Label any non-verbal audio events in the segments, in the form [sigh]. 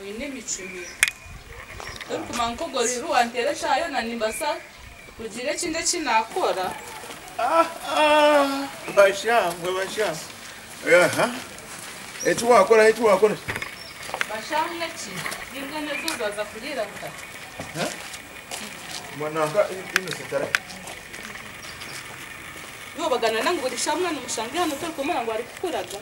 oine mico mibi dorikuma nkugorira wanteera kyayo nanimbaza kugira ekindi ekinakora bashambwe bashambwe aha ekiwakora ekiwakora bashambwe ki? Imbwa na zo zaza kurira buta mwananga ino setara yo bagana nango buri shamwe n'umushangi hano turi kumara ngo ari kukuraga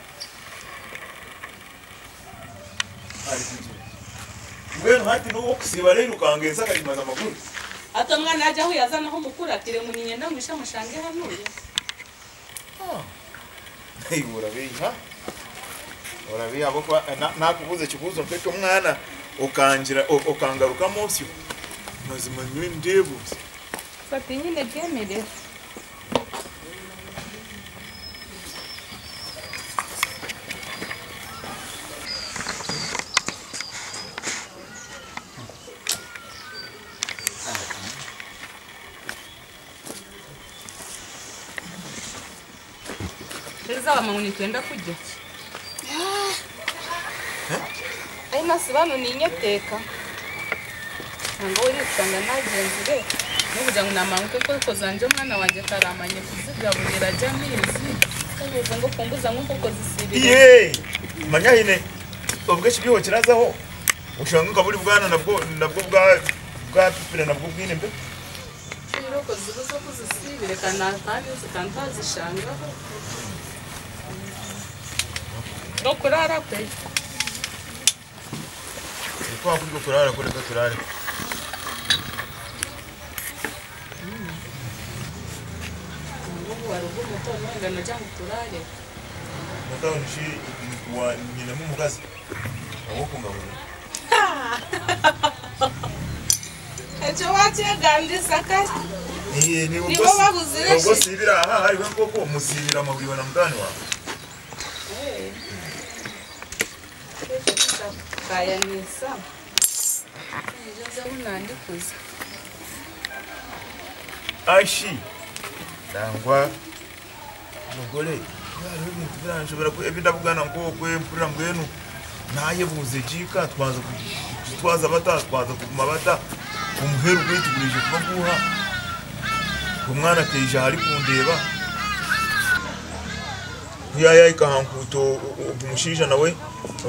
ngwenu hati nuwo kusiba rero ukangenza kalimaza makuru ata mwana ajya aho yazanaho mukuru atire muninye ndamwisha mushange hano uyu Hey, urabiha urabiha boko nakubuze kikuzo mfite umwana okanjira okangarukamaosyo mazima nywe ndiebuzi satinyine byemerera Tezama, a kuja nasi bano ni inyeteka ntabwo uri usanga nagenzi be. Nukugira ngo namanguke ko ariko zanje umwana wanjye karamanye kuzigaburira ajya amizi kabuze ngo kumbuza nk'uko zisibira iye! Manyahine ubwo kibiho kirazaho? Ushanga ukaburi bwana nabwo nabwo bwa bwa pipira nabwo bwine mbe? Rero ko zibuze ko zisibire kana kandi zikantazishangaho no kurara pe twakubye turara kureka turare natandishe wa nyina mumukazi awokungabona ekyo wakyegambisa kasi nibo babuzire ki ogo siibira aha haliwo enkoko omusiibira mabuli wana mutani waabwe kaya nisa ejo nza bunandikuza ashi nangwa mugore hariho ibintu biranshobora ebindavugana ngo kwe mpurira mbwenu naye buze jika twaza kutwaza bata twaza kuguma bata umuheru gwitugurije kuba guha umwana keje hari kundeba yaya ikahankuto umushisha nawe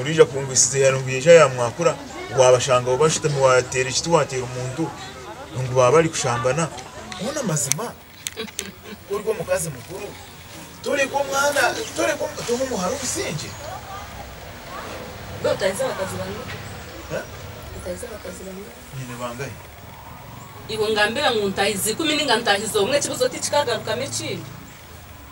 urija kungwisize yarungwije yamwakura wabashanga bo bashitame watera ikiti watera umuntu ngo baba bari kushambana. Ubona amazima urwo mukazi mukuru. Turi ko mwana turi ko tumu muhari ubusinge utahize abakazi bangahe Eh? utahize abakazi bangahe nyine bangahe ibo ngambira ngo ntahize ikumi ninga ntahize umwe kibuzo tikikagarukamo ikindi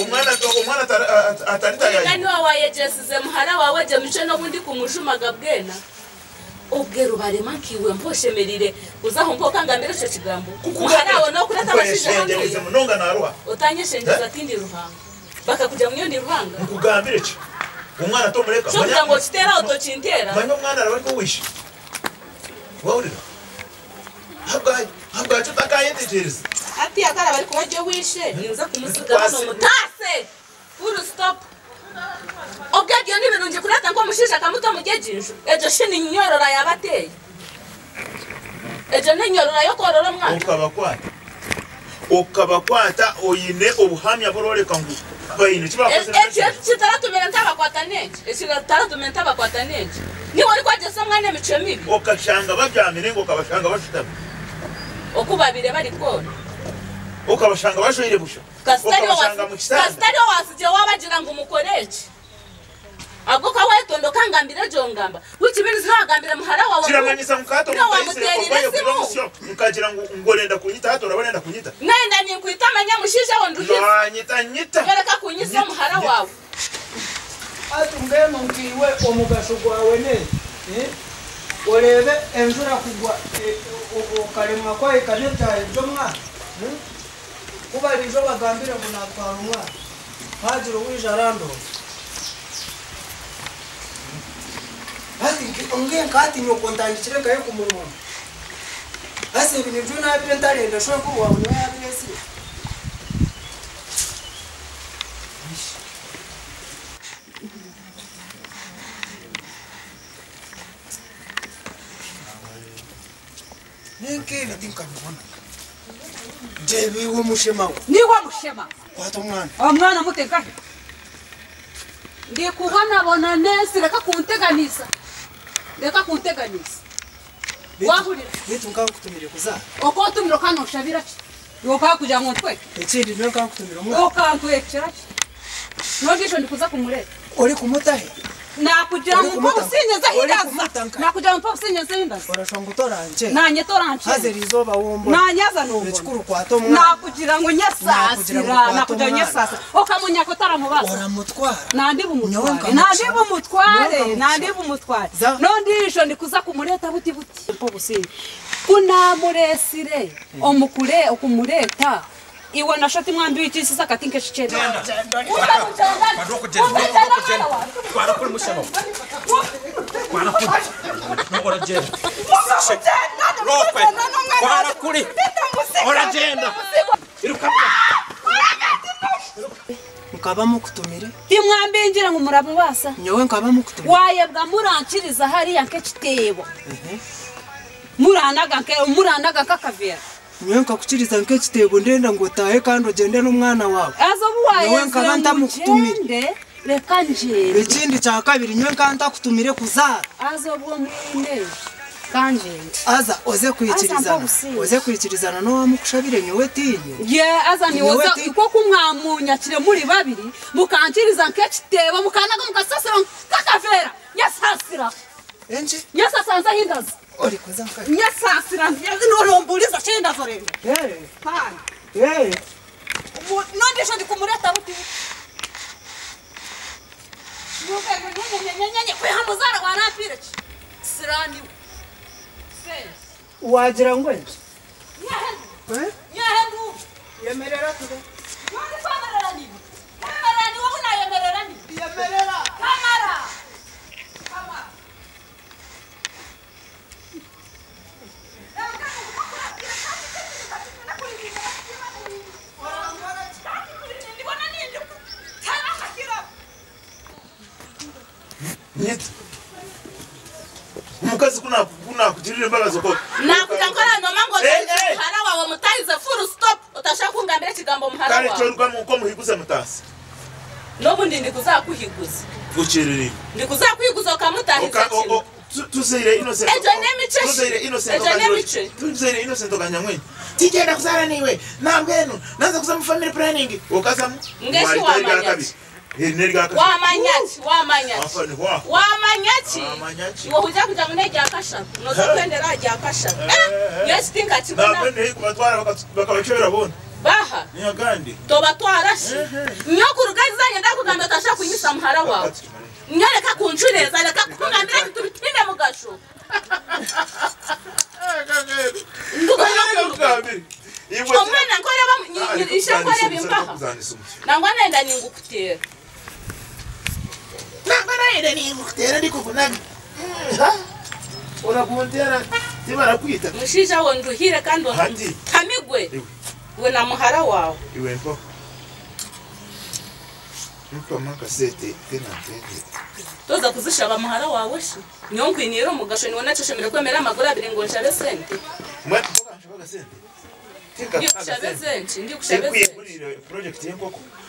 umwana umwana atari- at- atari tayayira kani wawayejesize muhara wawe je mico n'ubundi kumujumaga bwena. Ubwe rubarema nkiwe mboshemerire uzaho mpoka ngambere ico kigambo. Muharawo no yeshengereze hanuya munonga naruha utanyeshengeza atindi ruhanga. Bakakuja mu yundi ruhanga. Mukugambire ki umwana tomureka cyo kugira ngo kitera auto kintera manya umwana arabe ko wishe. Wawurira habwaye habwaye tutakayetegereza ati yagara bari kuba ibyo wishe niza kumusiga hano mutase full stop. Ubwabyo n'ibirungi kurata ngo mushishe akamuto mugejeje ejo shini nyorora yabateye ejo ni nyorora yo korora umwana ukabakwata ukabakwata oyine ubuhamya buroreka ngo bayine. E- kitaratubere ntabakwata neke e kitaratubere ntabakwata neke niba uri kwageza umwana imico mibi ukashanga baryamye ngo ukabashanga bashitamye uko bari kona ukabashanga bajwire busha ukabashanga mu kisanda kasitari wa wasije wabagira ngo umukoreje abwo kaweto kangambira jongamba wikibirizi nagambira muhara wawe kiramanyisa mukato mutayisire simu. Mukagira ngo ngorenda kunyita hato urabonenda kunyita. Nenda ni kwita amanya mushije wo nduhira no nyita. Nyita bereka kunyisa muhara wawe. Atumbemo ngiwe omugasho gwawe ne eh orebe enjura kugwa e, ukalemwa kwaye kanetaye jomwa? Kuba rijo bagambire ngo natwara umwana hagira uwije arandora ati ngiye nkati nyoko ndangikire ngaye ku munwa ase ibi ni byo nabire ntarenda ko wawe ni we yabire si? Ninkibi tinkabibona jebiwe mushema we niwo mushema kwata omwana omwana mutegahe ndikubonabona nesi reka kunteganisa. Reka kunteganisa. Wahurira bitu nkankutumire kuzara okotumira okanoshabira ki yokaa kugira ngo ntweke ekindi niyo nkankutumire omwana okantwekera ki nojisho ndikuza kumureka uri kumutahe nakugira ngo Uri mpa kumuta- businyeze uri hindaza nakugira ngo mpa businyeze hindaza urashonga utoranje nanye toranche haze rizoba wombona nanyaza kwata omwana nakugira ngo nyasasira nakugira ngo nyasasa okamunyako utaramubasa oramutwara nandi bumutware nandi bumutware nandi bumutware nondisho ndikuza kumureta buti buti po busini kunamuresire omukure okumureta iwe nashoti mwambi uchisi saka tinge chichenda nkaba mukutumire timwambinjira ngu murabubasa nyowe nkaba mukutumire wayebwa muranshiriza hariya nk'ekiteebo muranaga nk'akavera nyewe nkakukiriza nke ekitebo ndenda ngo otahe kandi ogende n'omwana wawe nyewe nkaba ntamukutumire reka njere ekindi kya kabiri nyewe nkaba ntakutumire kuzaara aza obwo mwine kanjende aza oze kuyikirizana oze kuyikirizana n'owamukushabire nyowe tinyo ye aza niwoza iko kumwamunyakire muri babiri mukankiriza nk'ekitebo mukanaga mukasasira nk'akaveera nyasasira. Enki nyasasanza hindazi. Ulikoza mkaka. Nyasa sirandia nolombuliza shenda zorenda. Eh. Hapana. Eh. Nondesha Sirani. Wajira ngwenje. Nyahendu. Eh? Yemerera tude. Nonde pamerera. Yemerera ni. Yemerera nditi mukazi kunakutirembakazoko nakutankora nomangozvara eh, eh. wawo mutaidze full stop. Utashakuungambira chigambo muhara komuhiguze mutasi. Nobundi ndikuzakuhiguza kuchiriri ndikuzakuhiguza ukamutahisa tuzeire innocent okanyamweni tichenda kusara neiwe nambwenu nanza kusa mufamily planning. Okasamu ngesiwamanyati wamanyaki wamanyaki wamanyaki wohuza kuja muhara wawe nyo reka kunshureza reka ningukutera nakanaida nikutera ndikuvunaga hmm. unakuntera timara kwita mushija wo nduhire kandi kamigwe. We na muhara wawe iwe mpo. Mpama kasete tena tete. Toza kuzishaba muhara wawe shi. Nyo nkwinira omugasho niwe nacoshemere kwemera amaguru abiri ngo nshabe sente. Mwe nshabe sente. Ndikushebe sente. ndikushebe sente. project yenkoko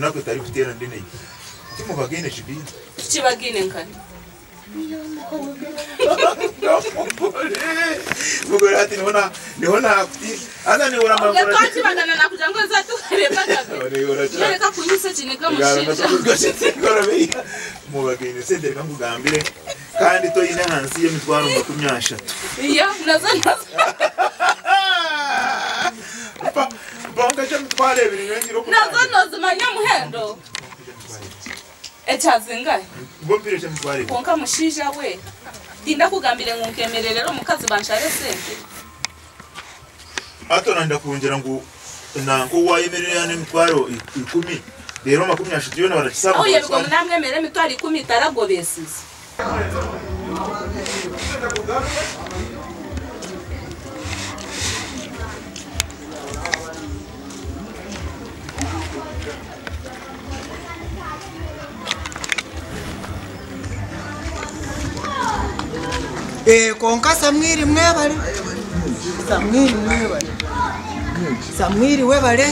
nako itari kutera ndene mfite mu bagine kibera tukibagine nkana mugore ati ni ho ni ho na ana ni ura ubwo mangura twakibagana nakugira ngo nzatukareba yereka kunyusa kiniga Gana mushinja rwose ngorobe mu bagine sente reka ngugambire kandi to ine hansi y'emitwaro makumyashatu iya na zo na zo [laughs] bonga cyo mitwaro ebiri ngiro na zo na zo manyamuhendo ekyazingahe bompire cyo mitwaro ebiri. Konka mushinja we. Tinda kugambire nkunkemerere rero mukazi banshare sente. Hato nanda kungira ngo nanko wayemerera n'emitwaro ikumi rero makumyashatu yona barakisaba aho yebigwa munamwemere emitwaro ikumi itaragobesize konka samwiri mwebale. Samwiri mwebale. Samwiri webale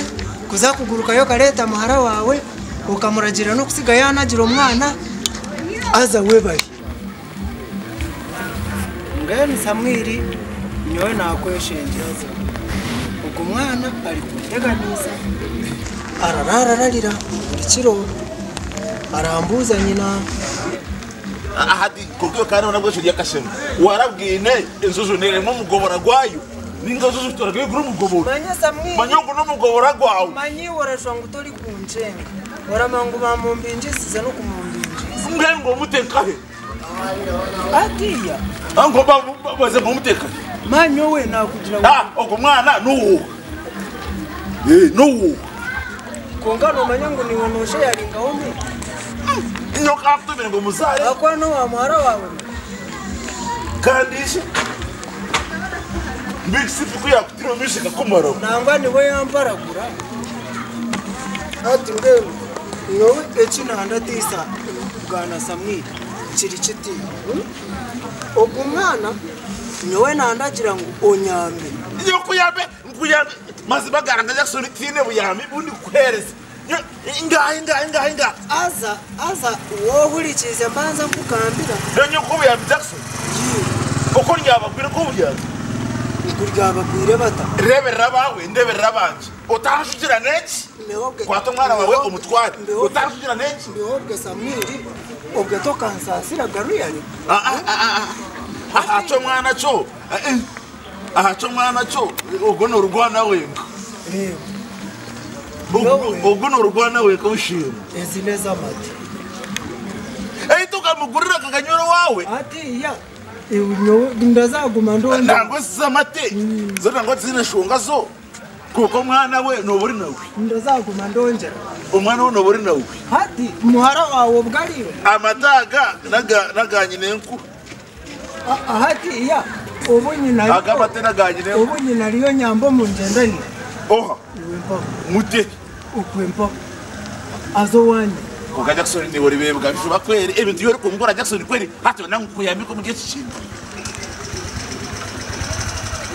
kuza kugurukayo kaleta muhara wawe ukamuragira no kusiga yanagira omwana aza webale. Ngeni samwiri nyowe nakweshenjeraza ugo mwana ari kunteganiza ararara ararira buri kiro arambuza nyina ahadi kuko kandi nabwo cyo yakashema warabwine inzuzu nere mu mugobora gwayo. Ninga zuzu turagiye gura mugobora. Manya samwiri manyongo no mugobora gwawo manyi warashwa ngo utari kuncenga waramangu bamumbinjisiza no kumumbinjiza mbwe ngo mutekahe atiya. Ango baze ngo mutekahe manyo we nakugira ah ogo mwana nuwo. Eh nuwo. Kongano manyango ni wanoshe yalinga yaringaho me nyoka atumire ngo muzare akwa no wamuhara wawe kandi ishe mbisifu kuyakutira mishika kumara nangwa ni we yamparagura ati mbwenu nyowe ekinanda tisa bwana samwiri kiri kiti ogu mwana nyowe nandagira ngo onyambe nyoko yabe nkuyambe maze bagaranga Jackson tine buyami bundi kuhereza nga nga nga nga aza aza wohuliriza mbanza nkugambira nanyo nkubuyambi jackson. Kuko ryabagwire ko buryaza kuryabagwire bata. Reberera bawe ndeberera banje utarashugira neki kwata umwana wawe umutware utarashugira neki mbihobwe samiri ubwe tokansasira garuyani ahaco mwana co ahaco ah, ah, ah, mwana co ugo ni urugwana wenga. Eh. Ubwo ni urwana wenga wishima ezi neza amati ehita ukamugurira akaganyoro wawe. Atiya ndazaguma ndonda ntabwo z'amate zo ntabwo zinashunga zo. Kuko mwana we ntuburi nawe. Ndazaguma ndongera umwana we ntuburi nawe. Hati muhara wawe bwariwe amataga naga- naganyine nku ahati iya ubu nyina ubu nyina ariyo nyambo mu ngendo ye oha mute. Ukwempa mpaka azo Jackson ni buri bebwa bishuba kweri. Ibintu yori ngora Jackson kweri. Hato nangu kuyamiko mu gihe cy'ishinga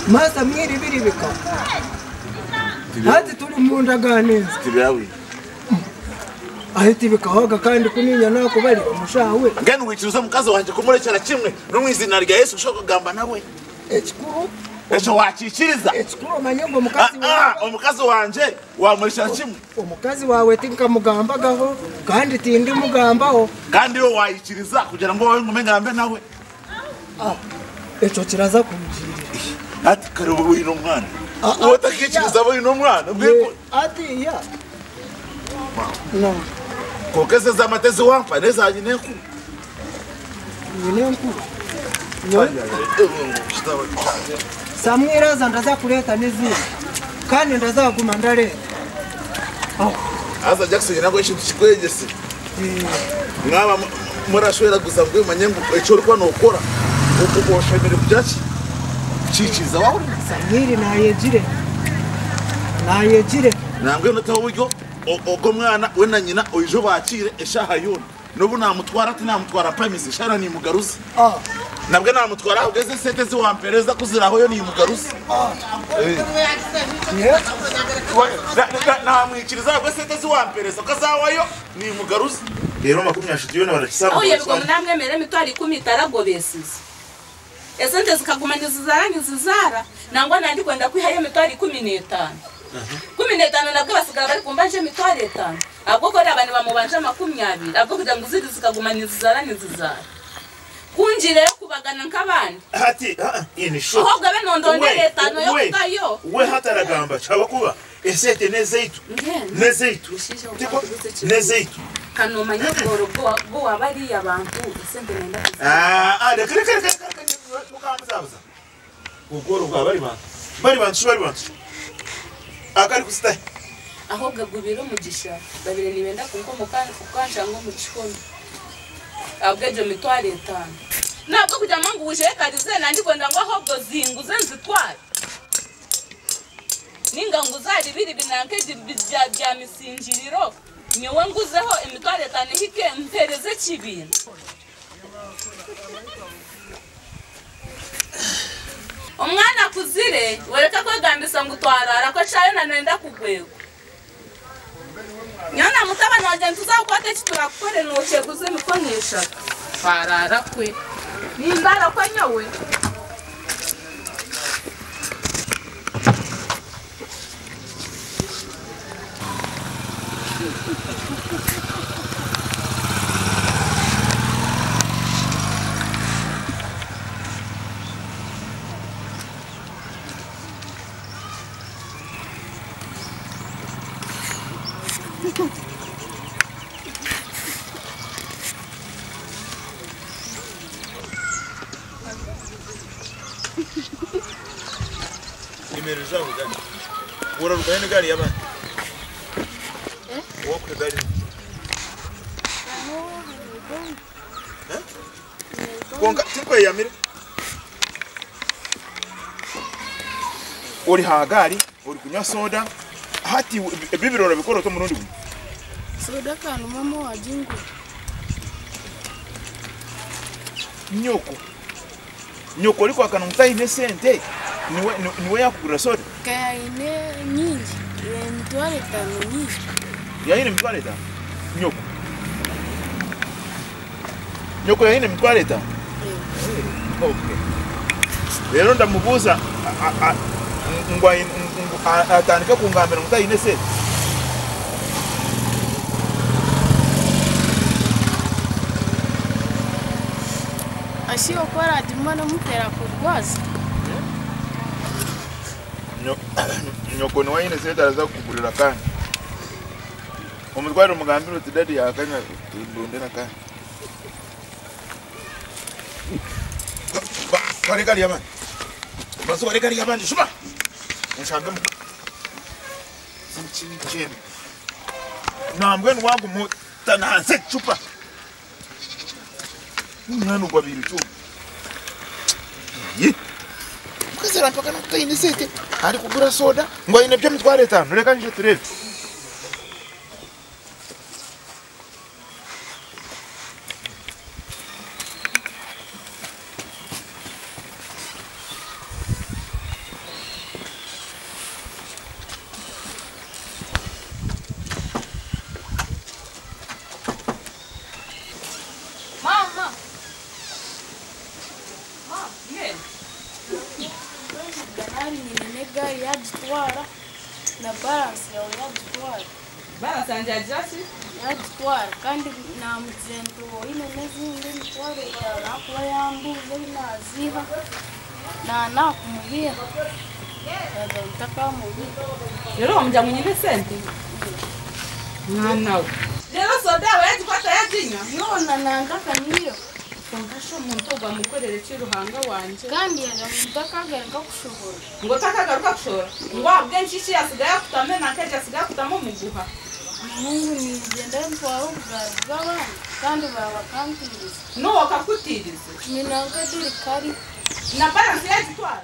masa mwiri biri bika hati turi mu ndaganeza tibyawe ahita ibikahoga kandi kuninya nako bari umushawe ngene wicuza mukazi wanje kumurekera kimwe no mu izina rya Yesu ushaka kugamba nawe ekikuru ejo wakikiriza ah, ah, omukazi wanje wamwesha kimwe omukazi wawe tinkamugambagaho kandi tindi mugambaho kandi iwe wayikiriza kugira ngo wawe ngambe nawe. Ah, Ekyo kiraza kungirira ati kare wowe omwana otakikiriza wowe omwana ati ya kokeze za matezi wampa nezanye nenkuru nyine nkuru samwiraza ndaza kuleta n'izindi kandi ndazaguma ndareta aza Jackson nako ikintu kikwegese mwaba mu- murashobora gusa mbwe manye ngo icyo uri kubona ukora ukoshamire kubyaki kikiriza wawe samwiri nayegire nayegire nambwe notaho uburyo ogomwana wena nyina oije bakire eshaha yona. Nubu namutwara ati namutwara pamizi eshara nimugaruze ah. nabwe namutwara ahubwo eze sente ziwampereza kuziraho yo nimugaruze ah. eh. namwikiriza ahubwo sente ziwampereza ukazawayo nimugaruze rero makumyabiri ashatu yona barakisanga uyebwa munamwemere emitwaro ikumi itaragobesize esente zikaguma ntizizara ntizizara nangwa nandi kwenda kwihayo emitwaro ikumi kumi n'etanu nabwo basigara bari kumbanje mitwaro etanu ahubwo ko abantu bamubanje makumyabiri ahubwo kugira ngo izindi zikaguma izizara nizizara kunjire yo kubagana nk'abandi hati ah, ahubwo abe nondondera etanu yo we kugayo we hataragamba chaba kuba esete nezeitu nezeitu nezeitu kanoma nyogoro bwo bariya bantu esente nenda Ah, ah, reka reka reka reka mukamuzabuza ubworo bwa bari bantu bari bantu bari bantu akari kusitahi ahubwo gubira umugisha babiri nibenda kunkomoka ukanja ngo mu gikoni. Ahubwo ejo mitwaro etanu ntabwo kugira ngo ngo ubushekarize nandi kwenda ngo ahubwo zinguze nzitware. Ninga nguzari biri binanke bya bya misinjiriro nyewe nguzeho imitwaro etanu ihike mpereze kibintu. Umwana kuzire wereka kwegambisa kuza ngutwarara ko cayo nanenda kugwegwa nyona mutabana wanje ntuzakwata ekiturakukorera noceguza emikono eshatu twarara kwe nimbara kwanyowe uraruganye gari y'abandi eh? gari uri ha gari uri kunywa soda hati bibirora bikoro to murundi buno soda kanu mama nyoko nyoko sente niwe yakugurira soda kaine nyingi. Emitwalo etano nyingi. Yaine emitwalo etano nyoko. Nyoko yaine emitwalo etano eh. rero ndamubuuza atandike kungambira ngu taine sente ashobora kuba yajya umwana umutera kurwaza [coughs] nyoko ni we yahine sente araza kukugurira kandi umutware umugambira uti dadi yakanya ndondera kandi kare kariya bandi bazo kare kariya bandi shuma! Unshangemo sinchini nambweni wangu mutananse chupa. Umwana ugwabiri tu ye pwese vanhu pakana kutoinisete hari kugura soda. Ngwainepemitwareta nhurekanjeturete yagitwara kandi nta mugendo woyine n'izindi mitwaro yawe nakuba yambuze naziha nta nakumubiha yagahita kamubiha rero wamujya mu nyine sente mwana we rero soda yawe yagikwata yaginya nona nangaka niyo umfashe umuntu bamukorere cy'uruhanga wanje. Kandi yagamutakagaruka kushobora ngo takagaruka kushora ngo wabwe nshishi yasigaye akutamena keje asigaye akutamo muguha umuhungu nigenda ntwara ubugari bw'abandi kandi babakambiriza n'uwo kakutirize minanka diri kari na baransi yagitwara